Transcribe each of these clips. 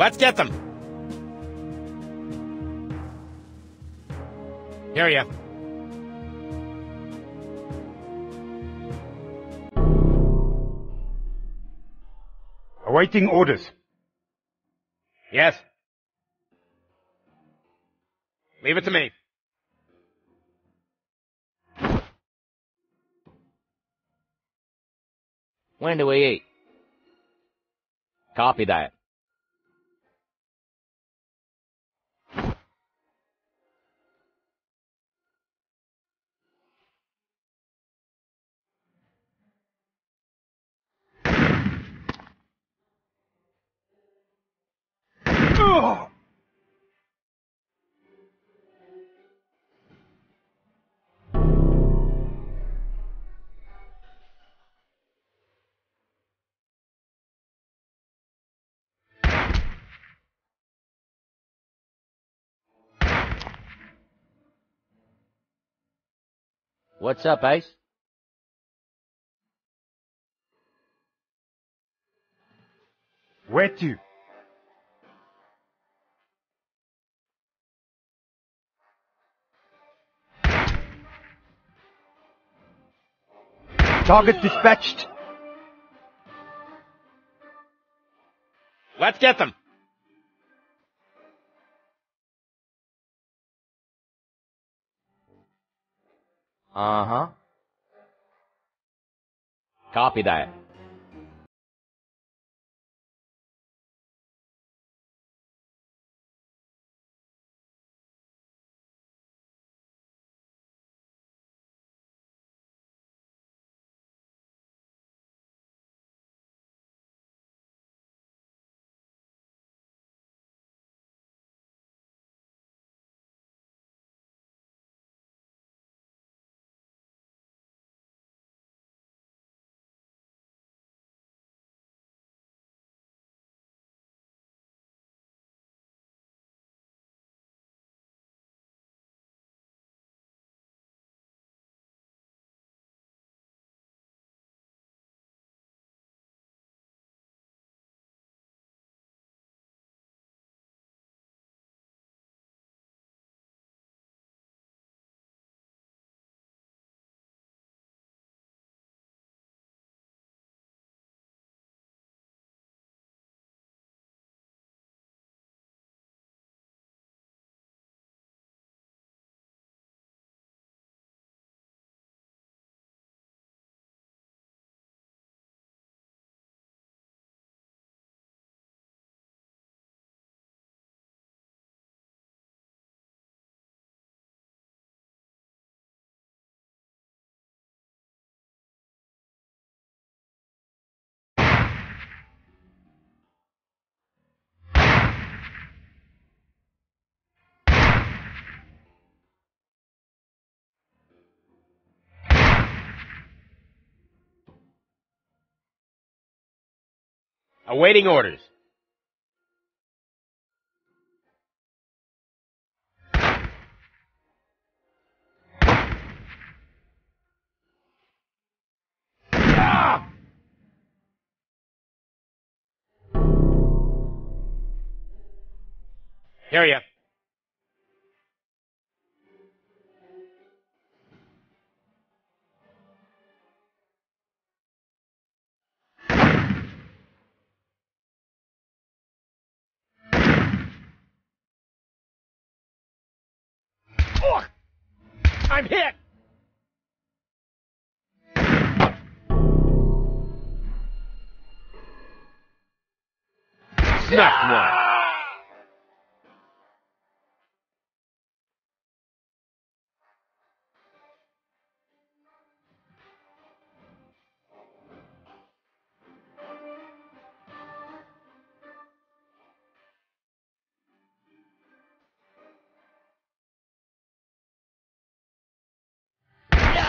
Let's get them. Hear ya. Awaiting orders. Yes. Leave it to me. When do we eat? Copy that. What's up, Ace? Where to? Target dispatched. Let's get them. Uh-huh. Copy that. Awaiting orders. Hear ya. Snuffed one.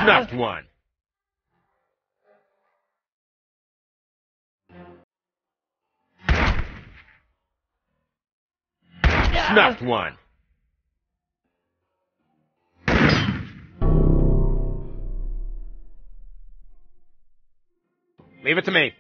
Snuffed one. Snuffed one. Leave it to me.